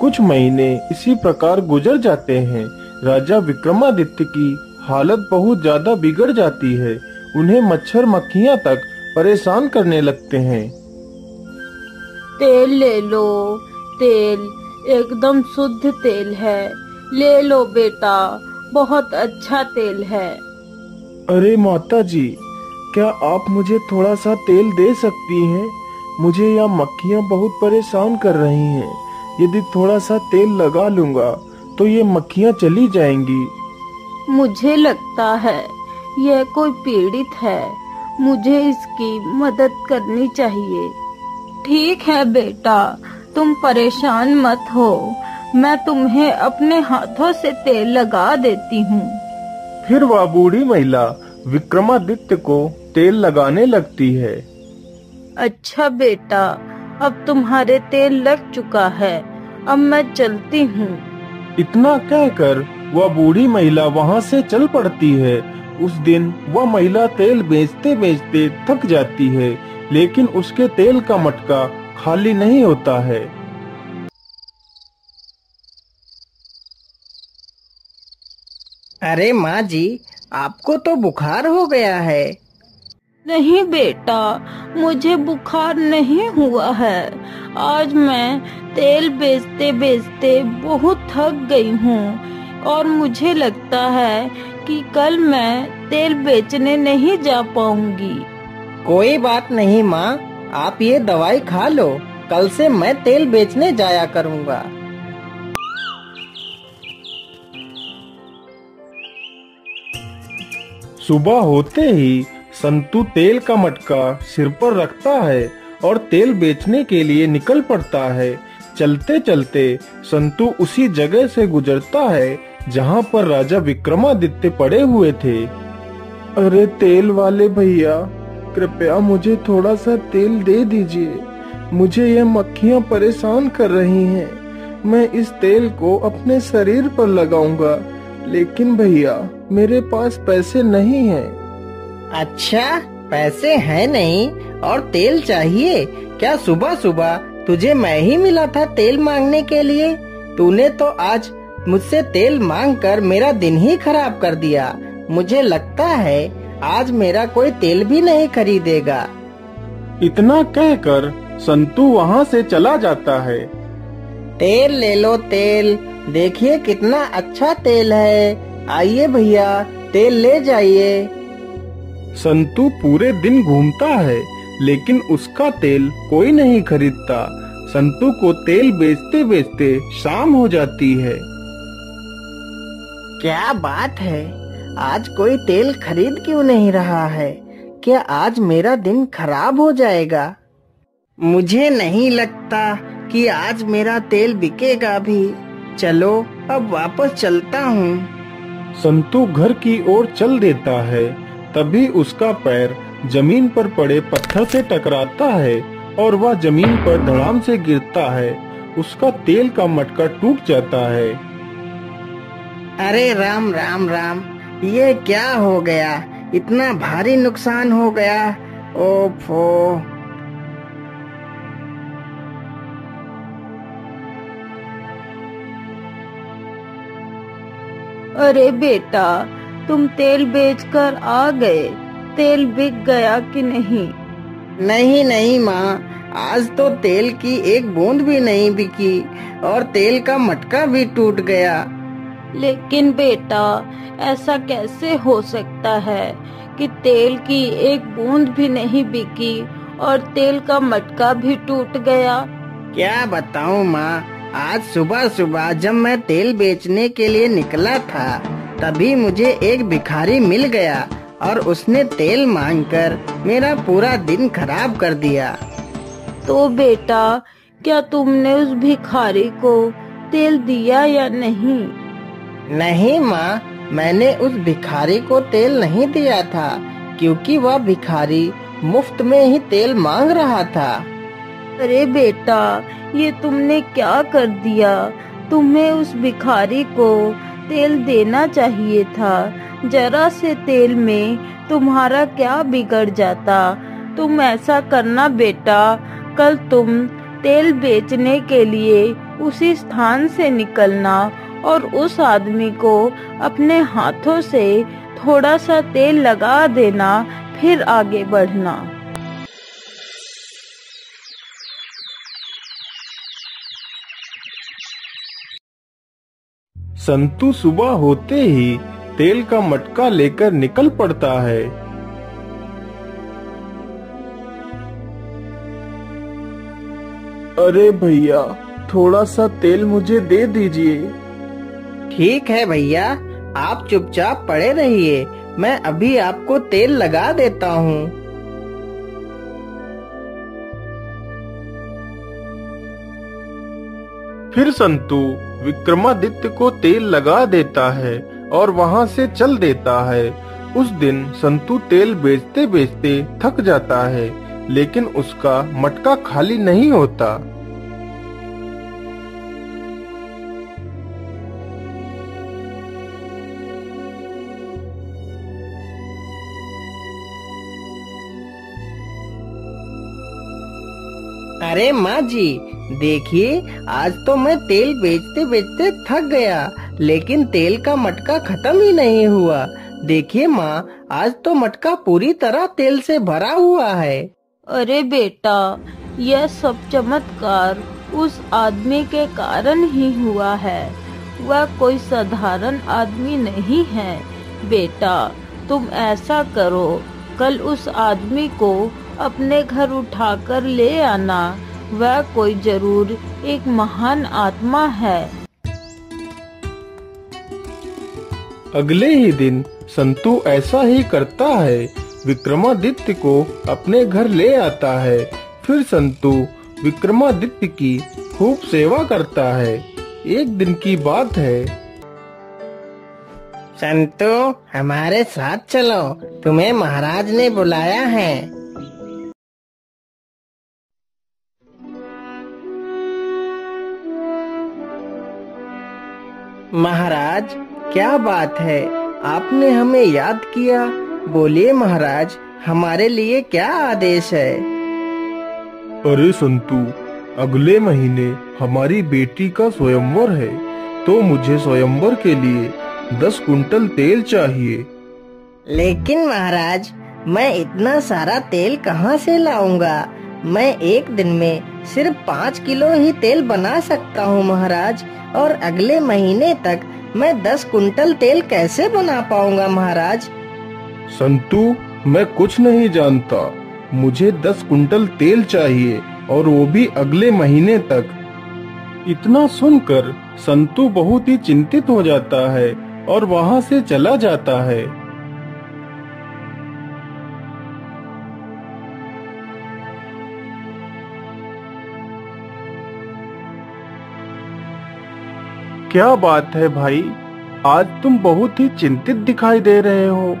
कुछ महीने इसी प्रकार गुजर जाते हैं। राजा विक्रमादित्य की हालत बहुत ज़्यादा बिगड़ जाती है। उन्हें मच्छर मक्खियाँ तक परेशान करने लगते हैं। तेल ले लो तेल एकदम शुद्ध तेल है। ले लो बेटा बहुत अच्छा तेल है। अरे माता जी क्या आप मुझे थोड़ा सा तेल दे सकती हैं? मुझे यहाँ मक्खियाँ बहुत परेशान कर रही हैं। यदि थोड़ा सा तेल लगा लूँगा तो ये मक्खियाँ चली जाएँगी। मुझे लगता है यह कोई पीड़ित है। मुझे इसकी मदद करनी चाहिए। ठीक है बेटा तुम परेशान मत हो। मैं तुम्हें अपने हाथों से तेल लगा देती हूँ। फिर वह बूढ़ी महिला विक्रमादित्य को तेल लगाने लगती है। अच्छा बेटा अब तुम्हारे तेल लग चुका है। अब मैं चलती हूँ। इतना कहकर वह बूढ़ी महिला वहाँ से चल पड़ती है। उस दिन वह महिला तेल बेचते बेचते थक जाती है लेकिन उसके तेल का मटका खाली नहीं होता है। अरे माँ जी आपको तो बुखार हो गया है। नहीं बेटा मुझे बुखार नहीं हुआ है। आज मैं तेल बेचते बेचते बहुत थक गई हूँ और मुझे लगता है कि कल मैं तेल बेचने नहीं जा पाऊँगी। कोई बात नहीं माँ आप ये दवाई खा लो कल से मैं तेल बेचने जाया करूँगा। सुबह होते ही संतु तेल का मटका सिर पर रखता है और तेल बेचने के लिए निकल पड़ता है। चलते चलते संतु उसी जगह से गुजरता है जहाँ पर राजा विक्रमादित्य पड़े हुए थे। अरे तेल वाले भैया, कृपया मुझे थोड़ा सा तेल दे दीजिए। मुझे ये मक्खियाँ परेशान कर रही हैं। मैं इस तेल को अपने शरीर पर लगाऊँगा। लेकिन भैया, मेरे पास पैसे नहीं हैं। अच्छा पैसे हैं नहीं और तेल चाहिए। क्या सुबह सुबह तुझे मैं ही मिला था तेल मांगने के लिए? तूने तो आज मुझसे तेल मांग कर मेरा दिन ही खराब कर दिया। मुझे लगता है आज मेरा कोई तेल भी नहीं खरीदेगा। इतना कहकर संतु वहाँ से चला जाता है। तेल ले लो तेल। देखिए कितना अच्छा तेल है। आइए भैया तेल ले जाइए। संतु पूरे दिन घूमता है लेकिन उसका तेल कोई नहीं खरीदता। संतु को तेल बेचते बेचते शाम हो जाती है। क्या बात है? आज कोई तेल खरीद क्यों नहीं रहा है? क्या आज मेरा दिन खराब हो जाएगा? मुझे नहीं लगता कि आज मेरा तेल बिकेगा भी। चलो अब वापस चलता हूँ। संतु घर की ओर चल देता है। तभी उसका पैर ज़मीन पर पड़े पत्थर से टकराता है और वह ज़मीन पर धड़ाम से गिरता है। उसका तेल का मटका टूट जाता है। अरे राम राम राम ये क्या हो गया? इतना भारी नुकसान हो गया। ओफो। अरे बेटा तुम तेल बेचकर आ गए। तेल बिक गया कि नहीं? नहीं नहीं माँ। आज तो तेल की एक बूंद भी नहीं बिकी और तेल का मटका भी टूट गया। लेकिन बेटा ऐसा कैसे हो सकता है कि तेल की एक बूंद भी नहीं बिकी और तेल का मटका भी टूट गया? क्या बताऊँ माँ? आज सुबह सुबह जब मैं तेल बेचने के लिए निकला था तभी मुझे एक भिखारी मिल गया और उसने तेल मांगकर मेरा पूरा दिन खराब कर दिया। तो बेटा क्या तुमने उस भिखारी को तेल दिया या नहीं? नहीं माँ मैंने उस भिखारी को तेल नहीं दिया था क्योंकि वह भिखारी मुफ़्त में ही तेल मांग रहा था। अरे बेटा ये तुमने क्या कर दिया? तुम्हें उस भिखारी को तेल देना चाहिए था। जरा से तेल में तुम्हारा क्या बिगड़ जाता? तुम ऐसा करना बेटा। कल तुम तेल बेचने के लिए उसी स्थान से निकलना और उस आदमी को अपने हाथों से थोड़ा सा तेल लगा देना, फिर आगे बढ़ना। संतु सुबह होते ही तेल का मटका लेकर निकल पड़ता है। अरे भैया, थोड़ा सा तेल मुझे दे दीजिए। ठीक है भैया, आप चुपचाप पड़े रहिए, मैं अभी आपको तेल लगा देता हूँ। फिर संतु विक्रमादित्य को तेल लगा देता है और वहाँ से चल देता है। उस दिन संतु तेल बेचते बेचते थक जाता है, लेकिन उसका मटका खाली नहीं होता। अरे माँ जी देखिए, आज तो मैं तेल बेचते बेचते थक गया, लेकिन तेल का मटका खत्म ही नहीं हुआ। देखिए माँ, आज तो मटका पूरी तरह तेल से भरा हुआ है। अरे बेटा, यह सब चमत्कार उस आदमी के कारण ही हुआ है। वह कोई साधारण आदमी नहीं है। बेटा, तुम ऐसा करो, कल उस आदमी को अपने घर उठाकर ले आना। वह कोई ज़रूर एक महान आत्मा है। अगले ही दिन संतु ऐसा ही करता है विक्रमादित्य को अपने घर ले आता है। फिर संतु विक्रमादित्य की खूब सेवा करता है। एक दिन की बात है। संतु हमारे साथ चलो। तुम्हें महाराज ने बुलाया है। महाराज क्या बात है? आपने हमें याद किया। बोलिए महाराज हमारे लिए क्या आदेश है? अरे संतु अगले महीने हमारी बेटी का स्वयंवर है तो मुझे स्वयंवर के लिए दस कुंटल तेल चाहिए। लेकिन महाराज मैं इतना सारा तेल कहाँ से लाऊँगा? मैं एक दिन में सिर्फ़ पाँच किलो ही तेल बना सकता हूँ, महाराज। और अगले महीने तक मैं दस कुंटल तेल कैसे बना पाऊँगा, महाराज? संतु, मैं कुछ नहीं जानता। मुझे दस कुंटल तेल चाहिए, और वो भी अगले महीने तक। इतना सुनकर संतु बहुत ही चिंतित हो जाता है, और वहाँ से चला जाता है। क्या बात है भाई? आज तुम बहुत ही चिंतित दिखाई दे रहे हो।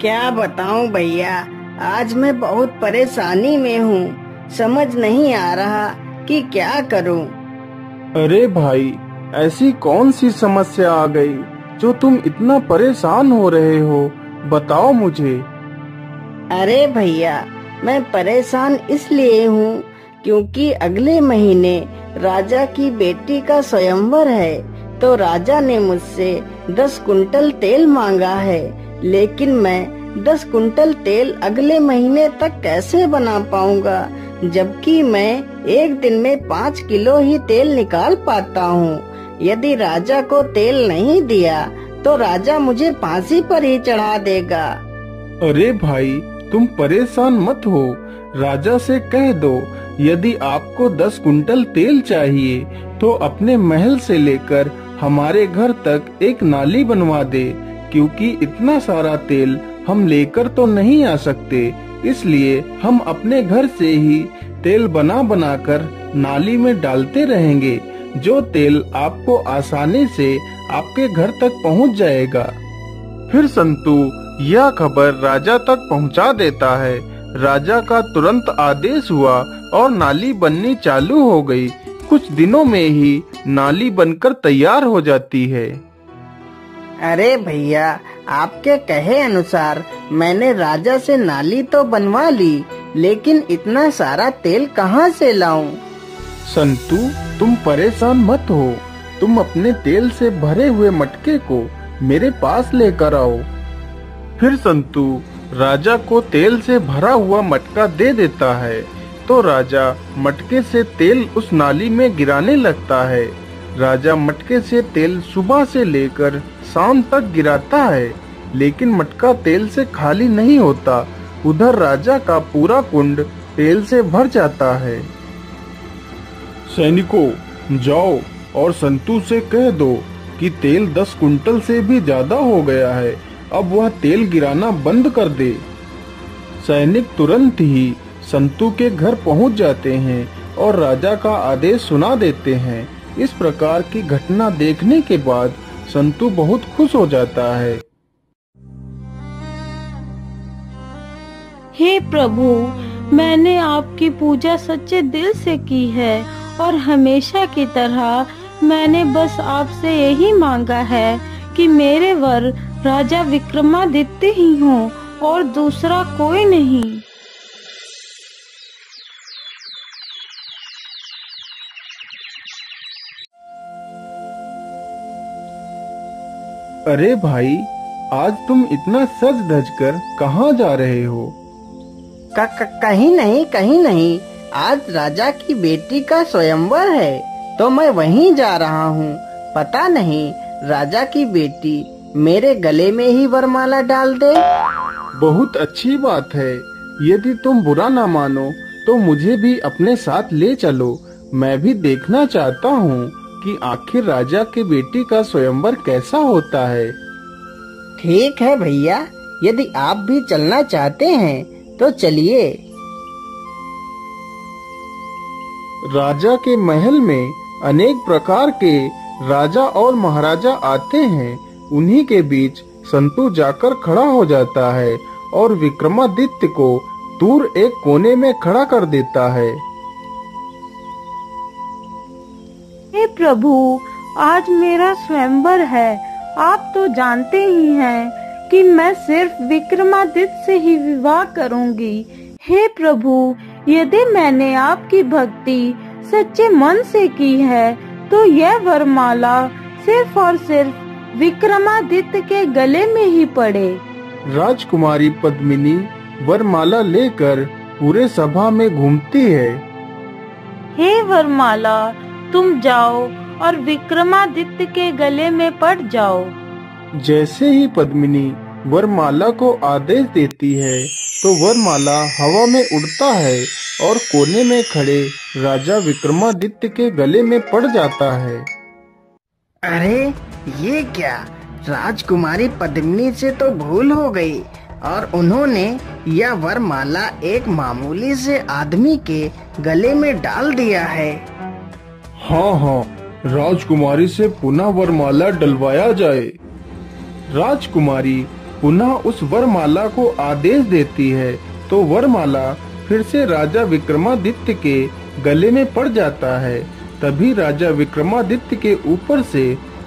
क्या बताऊँ भैया आज मैं बहुत परेशानी में हूँ। समझ नहीं आ रहा कि क्या करूँ। अरे भाई ऐसी कौन सी समस्या आ गई जो तुम इतना परेशान हो रहे हो? बताओ मुझे। अरे भैया मैं परेशान इसलिए हूँ क्योंकि अगले महीने राजा की बेटी का स्वयंवर है तो राजा ने मुझसे दस कुंटल तेल मांगा है, लेकिन मैं दस कुंटल तेल अगले महीने तक कैसे बना पाऊँगा, जबकि मैं एक दिन में पाँच किलो ही तेल निकाल पाता हूँ। यदि राजा को तेल नहीं दिया तो राजा मुझे फांसी पर ही चढ़ा देगा। अरे भाई, तुम परेशान मत हो। राजा से कह दो यदि आपको दस कुंटल तेल चाहिए तो अपने महल से लेकर हमारे घर तक एक नाली बनवा दे, क्योंकि इतना सारा तेल हम लेकर तो नहीं आ सकते। इसलिए हम अपने घर से ही तेल बना बना कर नाली में डालते रहेंगे, जो तेल आपको आसानी से आपके घर तक पहुँच जाएगा। फिर संतु, यह खबर राजा तक पहुँचा देता है। राजा का तुरंत आदेश हुआ और नाली बननी चालू हो गई। कुछ दिनों में ही नाली बनकर तैयार हो जाती है। अरे भैया आपके कहे अनुसार मैंने राजा से नाली तो बनवा ली लेकिन इतना सारा तेल कहाँ से लाऊं? संतु तुम परेशान मत हो। तुम अपने तेल से भरे हुए मटके को मेरे पास लेकर आओ। फिर संतु राजा को तेल से भरा हुआ मटका दे देता है। तो राजा मटके से तेल उस नाली में गिराने लगता है। राजा मटके से तेल सुबह से लेकर शाम तक गिराता है, लेकिन मटका तेल से खाली नहीं होता। उधर राजा का पूरा कुंड तेल से भर जाता है। सैनिकों, जाओ और संतु से कह दो कि तेल दस कुंटल से भी ज़्यादा हो गया है। अब वह तेल गिराना बंद कर दे। सैनिक तुरंत ही संतु के घर पहुँच जाते हैं और राजा का आदेश सुना देते हैं। इस प्रकार की घटना देखने के बाद संतु बहुत खुश हो जाता है। हे प्रभु, मैंने आपकी पूजा सच्चे दिल से की है और हमेशा की तरह मैंने बस आपसे यही मांगा है कि मेरे वर राजा विक्रमादित्य ही हों और दूसरा कोई नहीं। अरे भाई आज तुम इतना सज धज कर कहाँ जा रहे हो? क, क, कहीं नहीं कहीं नहीं। आज राजा की बेटी का स्वयंवर है तो मैं वहीं जा रहा हूँ। पता नहीं राजा की बेटी मेरे गले में ही वरमाला डाल दे। बहुत अच्छी बात है। यदि तुम बुरा ना मानो तो मुझे भी अपने साथ ले चलो। मैं भी देखना चाहता हूँ। कि आखिर राजा की बेटी का स्वयंवर कैसा होता है? ठीक है भैया यदि आप भी चलना चाहते हैं तो चलिए। राजा के महल में अनेक प्रकार के राजा और महाराजा आते हैं। उन्हीं के बीच संतु जाकर खड़ा हो जाता है और विक्रमादित्य को दूर एक कोने में खड़ा कर देता है। हे प्रभु आज मेरा स्वयंवर है। आप तो जानते ही हैं कि मैं सिर्फ़ विक्रमादित्य से ही विवाह करूँगी। हे प्रभु यदि मैंने आपकी भक्ति सच्चे मन से की है तो यह वरमाला सिर्फ़ और सिर्फ़ विक्रमादित्य के गले में ही पड़े। राजकुमारी पद्मिनी वरमाला लेकर पूरे सभा में घूमती है। हे वरमाला तुम जाओ और विक्रमादित्य के गले में पड़ जाओ। जैसे ही पद्मिनी वरमाला को आदेश देती है तो वरमाला हवा में उड़ता है और कोने में खड़े राजा विक्रमादित्य के गले में पड़ जाता है। अरे ये क्या? राजकुमारी पद्मिनी से तो भूल हो गई और उन्होंने यह वरमाला एक मामूली से आदमी के गले में डाल दिया है। हाँ हाँ राजकुमारी से पुनः वरमाला डलवाया जाए। राजकुमारी पुनः उस वरमाला को आदेश देती है तो वरमाला फिर से राजा विक्रमादित्य के गले में पड़ जाता है। तभी राजा विक्रमादित्य के ऊपर से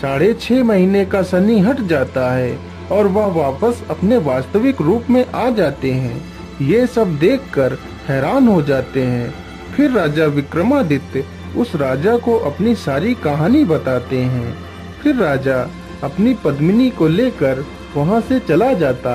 साढ़े छह महीने का सनी हट जाता है और वह वापस अपने वास्तविक रूप में आ जाते हैं। ये सब देखकर हैरान हो जाते हैं। फिर राजा विक्रमादित्य उस राजा को अपनी सारी कहानी बताते हैं। फिर राजा अपनी पद्मिनी को लेकर वहाँ से चला जाता।